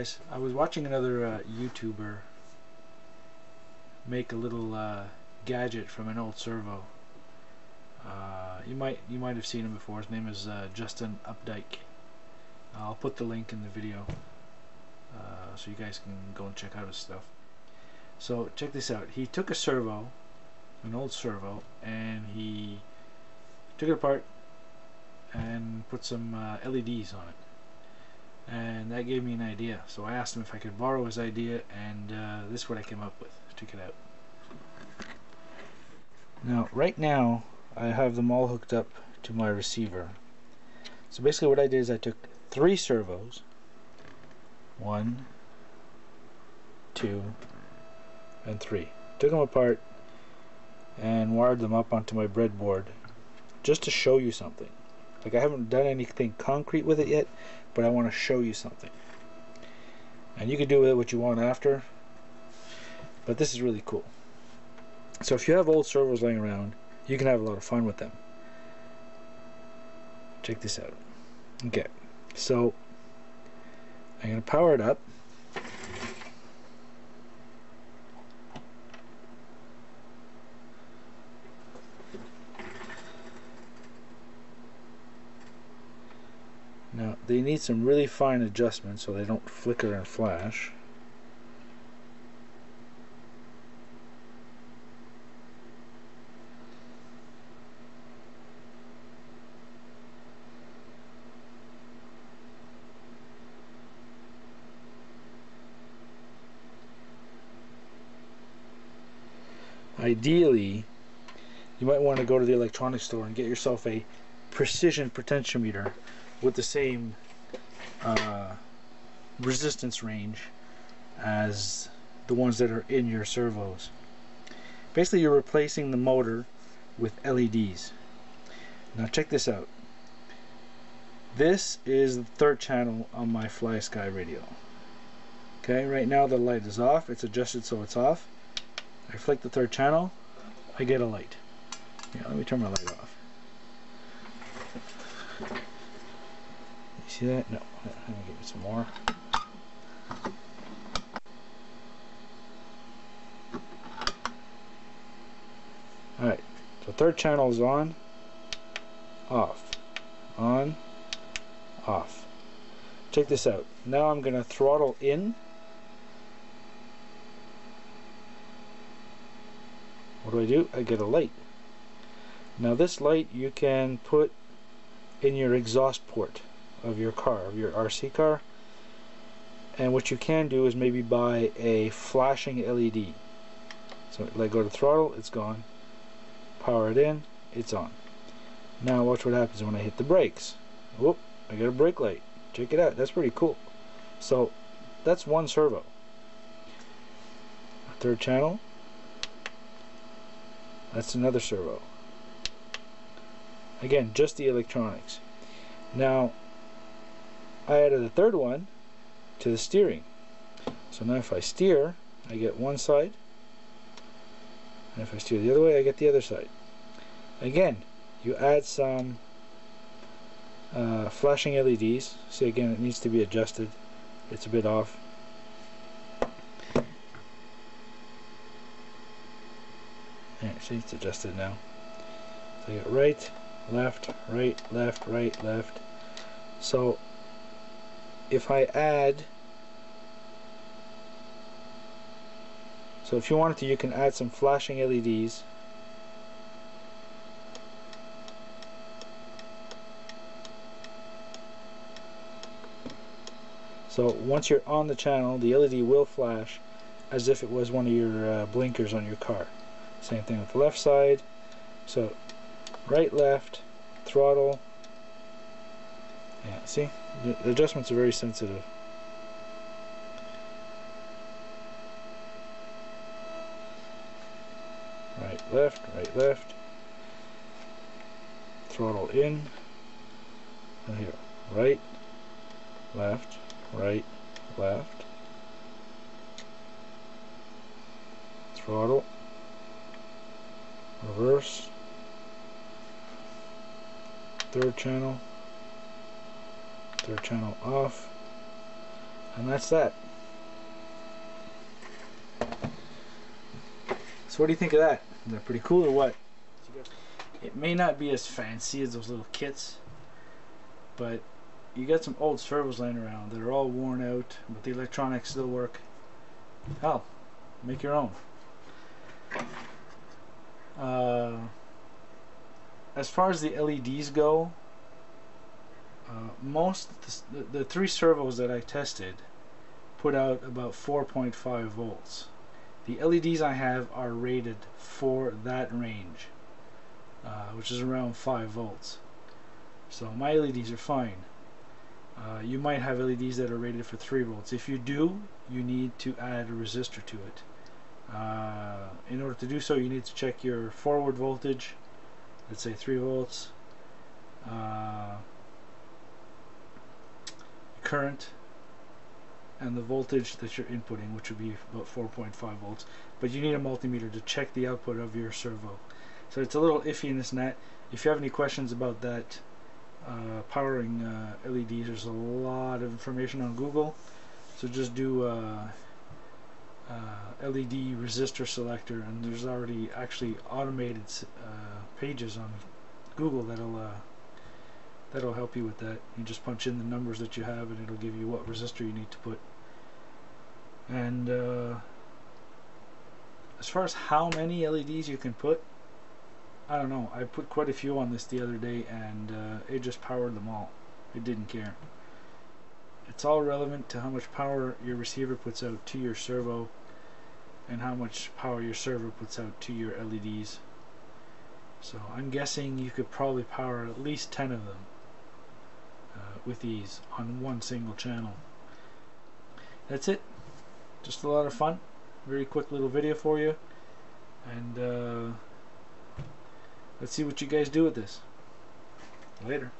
guys, I was watching another uh, YouTuber make a little uh, gadget from an old servo. Uh, you might you might have seen him before. His name is uh, Justin Updike. I'll put the link in the video uh, so you guys can go and check out his stuff. So check this out. He took a servo, an old servo, and he took it apart and put some uh, LEDs on it and that gave me an idea. So I asked him if I could borrow his idea and uh, this is what I came up with. Check it out. Now right now I have them all hooked up to my receiver. So basically what I did is I took three servos. One two and three. Took them apart and wired them up onto my breadboard just to show you something. Like I haven't done anything concrete with it yet but I want to show you something. And you can do with it what you want after, but this is really cool. So if you have old servos laying around, you can have a lot of fun with them. Check this out. Okay, so I'm to power it up. Now they need some really fine adjustments so they don't flicker and flash. Ideally, you might want to go to the electronics store and get yourself a precision potentiometer with the same uh, resistance range as the ones that are in your servos. Basically you're replacing the motor with LEDs. Now check this out. This is the third channel on my FlySky radio. Okay, right now the light is off. It's adjusted so it's off. I flick the third channel, I get a light. Yeah, let me turn my light off. See that? No. Let me give it some more. Alright, so third channel is on, off, on, off. Check this out. Now I'm going to throttle in. What do I do? I get a light. Now this light you can put in your exhaust port of your car, of your RC car. And what you can do is maybe buy a flashing LED. So let go to throttle, it's gone. Power it in, it's on. Now watch what happens when I hit the brakes. Whoop, I got a brake light. Check it out, that's pretty cool. So that's one servo. Third channel, that's another servo. Again, just the electronics. Now, I added a third one to the steering. So now if I steer, I get one side. And if I steer the other way, I get the other side. Again, you add some uh, flashing LEDs. See again, it needs to be adjusted. It's a bit off. Yeah, see, it's adjusted now. So you get right, left, right, left, right, left. So if I add so if you wanted to you can add some flashing LEDs so once you're on the channel the LED will flash as if it was one of your uh, blinkers on your car. Same thing with the left side. So right left throttle yeah, see? The adjustments are very sensitive. Right, left, right, left. Throttle in. And here, right, left, right, left. Throttle. Reverse. Third channel third channel off And that's that. So what do you think of that? Is that pretty cool or what? It may not be as fancy as those little kits, but you got some old servos laying around that are all worn out, but the electronics still work. Hell, make your own. Uh, as far as the LEDs go, most the, the, three servos that I tested put out about 4.5 volts. The LEDs I have are rated for that range, uh, which is around 5 volts. So my LEDs are fine. Uh, you might have LEDs that are rated for 3 volts. If you do, you need to add a resistor to it. Uh, in order to do so, you need to check your forward voltage, let's say 3 volts, uh, current, and the voltage that you're inputting, which would be about 4.5 volts. But you need a multimeter to check the output of your servo. So it's a little iffy in this net. If you have any questions about that, uh, powering uh, LEDs, there's a lot of information on Google. So just do uh, uh LED resistor selector, and there's already actually automated uh, pages on Google that'll uh, that'll help you with that. You just punch in the numbers that you have, and it'll give you what resistor you need to put. And as far as how many LEDs you can put, I don't know. I put quite a few on this the other day and uh, it just powered them all. It didn't care. It's all relevant to how much power your receiver puts out to your servo and how much power your servo puts out to your LEDs. So I'm guessing you could probably power at least 10 of them uh, with ease on one single channel. That's it. Just a lot of fun. Very quick little video for you. And uh, Let's see what you guys do with this. Later.